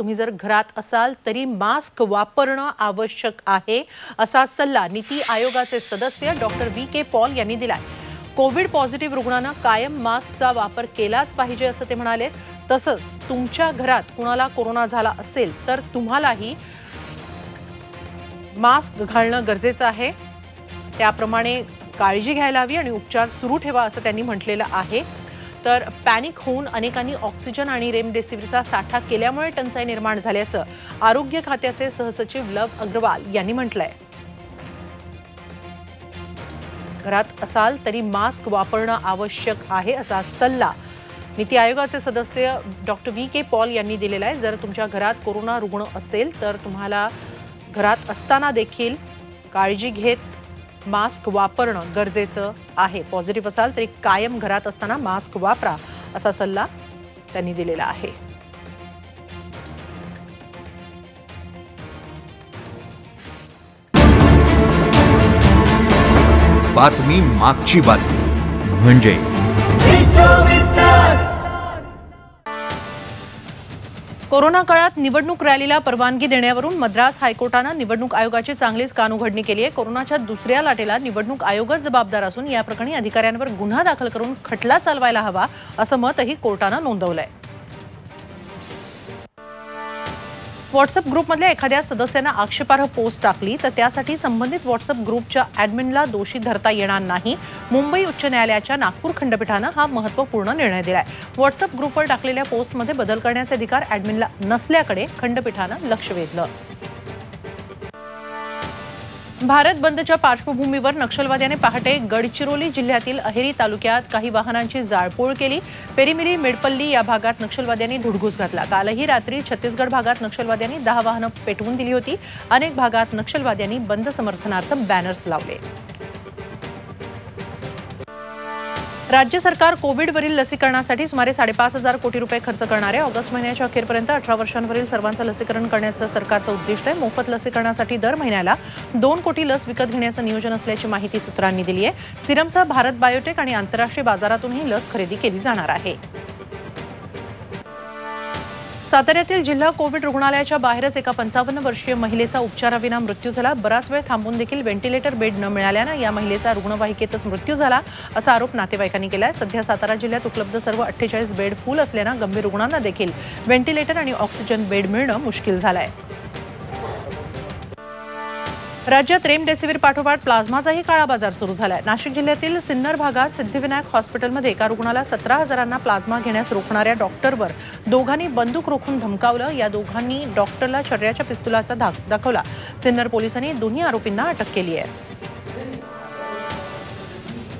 तुम्ही जर घरात असाल तरी मास्क वापरणं आवश्यक आहे असा सल्ला नीती आयोगाचे सदस्य डॉक्टर व्ही के पॉल यांनी दिलाय. कोविड पॉझिटिव्ह रुग्णानं कायम मास्कचा वापर केलाच पाहिजे असं ते म्हणाले. तसंच तुमच्या घरात कुणाला कोरोना झाला असेल तर तुम्हालाही मास्क घालणं गरजेचं आहे. त्याप्रमाणे काळजी घ्यायला हवी आणि उपचार सुरू ठेवा असं त्यांनी म्हटलेलं आहे. तर पॅनिक होऊन अनेकांनी ऑक्सिजन आणि रेमडेसिवीरचा साठा केल्यामुळे टंचाई निर्माण झाल्याचं आरोग्य खात्याचे सहसचिव लव अग्रवाल यांनी म्हटलंय. घरात असाल तरी मास्क वापरणं आवश्यक आहे असा सल्ला नीती आयोगाचे सदस्य डॉक्टर व्ही. के. पॉल यांनी दिलेला आहे. जर तुमच्या घरात कोरोना रुग्ण असेल तर तुम्हाला घरात असताना देखील काळजी घेत मास्क वापरणं गरजेचं आहे. पॉझिटिव्ह असाल तरी कायम घरात असताना मास्क वापरा असा सल्ला त्यांनी दिलेला आहे. बातमी मागची बातमी. म्हणजे कोरोना काळात निवडणूक रॅलीला परवानगी देण्यावरून मद्रास हायकोर्टानं निवडणूक आयोगाची चांगलीच कानउघडणी केली आहे. कोरोनाच्या दुसऱ्या लाटेला निवडणूक आयोगच जबाबदार असून या प्रकरणी अधिकाऱ्यांवर गुन्हा दाखल करून खटला चालवायला हवा असं मतही कोर्टानं नोंदवलं आहे व्हॉट्सअप ग्रुपमधल्या एखाद्या सदस्यानं आक्षेपार्ह पोस्ट टाकली तर त्यासाठी संबंधित व्हॉट्सअप ग्रुपच्या ॲडमिनला दोषी धरता येणार नाही. मुंबई उच्च न्यायालयाच्या नागपूर खंडपीठानं हा महत्त्वपूर्ण निर्णय दिलाय. व्हॉट्सअप ग्रुपवर टाकलेल्या पोस्टमध्ये बदल करण्याचे अधिकार ॲडमिनला नसल्याकडे खंडपीठानं लक्ष वेधलं. भारत बंदच्या पार्श्वभूमीवर नक्षलवाद्याने पहाटे गडचिरोली जिल्ह्यातील अहेरी तालुक्यात काही वाहनांची जाळपोळ केली. पेरीमिरी मेडपल्ली या भागात नक्षलवाद्यांनी धुडगूस घातला. कालही रात्री छत्तीसगड भागात नक्षलवाद्यांनी दहा वाहनं पेटवून दिली होती. अनेक भागात नक्षलवाद्यांनी बंद समर्थनार्थ बॅनर्स लावले. राज्य सरकार कोविडवरील लसीकरणासाठी सुमारे साडेपाच हजार कोटी रुपये खर्च करणार आहे. ऑगस्ट महिन्याच्या अखेरपर्यंत अठरा वर्षांवरील सर्वांचं लसीकरण करण्याचं सरकारचं उद्दिष्ट आहे. मोफत लसीकरणासाठी दर महिन्याला दोन कोटी लस विकत घेण्याचं नियोजन असल्याची माहिती सूत्रांनी दिली आहे. सिरमसह भारत बायोटेक आणि आंतरराष्ट्रीय बाजारातूनही लस खरेदी केली जाणार आहे. साताऱ्यातील जिल्हा कोविड रुग्णालयाच्या बाहेरच एका पंचावन्न वर्षीय महिलेचा उपचाराविना मृत्यू झाला. बराच वेळ थांबून देखील व्हेंटिलेटर बेड न मिळाल्यानं या महिलेचा रुग्णवाहिकेतच मृत्यू झाला असा आरोप नातेवाईकांनी केला आहे सध्या सातारा जिल्ह्यात उपलब्ध सर्व अठ्ठेचाळीस बेड फुल असल्यानं गंभीर रुग्णांना देखील व्हेंटिलेटर आणि ऑक्सिजन बेड मिळणं मुश्किल झालं आहे राज्यात रेमडेसिवीर पाठोपाठ प्लाझ्माचाही काळा बाजार सुरू झालाय. नाशिक जिल्ह्यातील सिन्नर भागात सिद्धिविनायक हॉस्पिटलमध्ये एका रुग्णाला सतरा हजारांना प्लाझ्मा घेण्यास रोखणाऱ्या डॉक्टरवर दोघांनी बंदूक रोखून धमकावलं. या दोघांनी डॉक्टरला शरीराच्या पिस्तुलाचा धाक दाखवला. सिन्नर पोलिसांनी दोन्ही आरोपींना अटक केली आहे.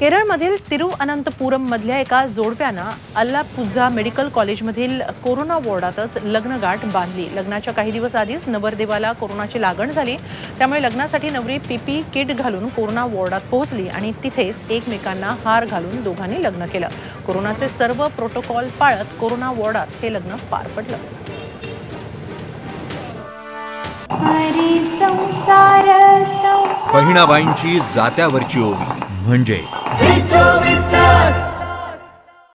केरळमधील तिरुअनंतपुरम मधल्या एका जोडप्यानं अल्लापुझा मेडिकल कॉलेजमधील कोरोना वॉर्डातच लग्नगाठ बांधली. लग्नाच्या काही दिवस आधीच नवरदेवाला कोरोनाची लागण झाली. त्यामुळे लग्नासाठी नवरी पीपी किट घालून कोरोना वॉर्डात पोहोचली आणि तिथेच एकमेकांना हार घालून दोघांनी लग्न केलं. कोरोनाचे सर्व प्रोटोकॉल पाळत कोरोना वॉर्डात हे लग्न पार पडलं. हरी संसार संसार. बहिणाबाईंची जात्यावरची ओवी. म्हणजे Si tu